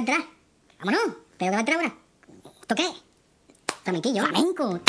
a entrar. Vámonos, pero que va a entrar ahora. ¿Esto qué? Flamenquillo, flamenco.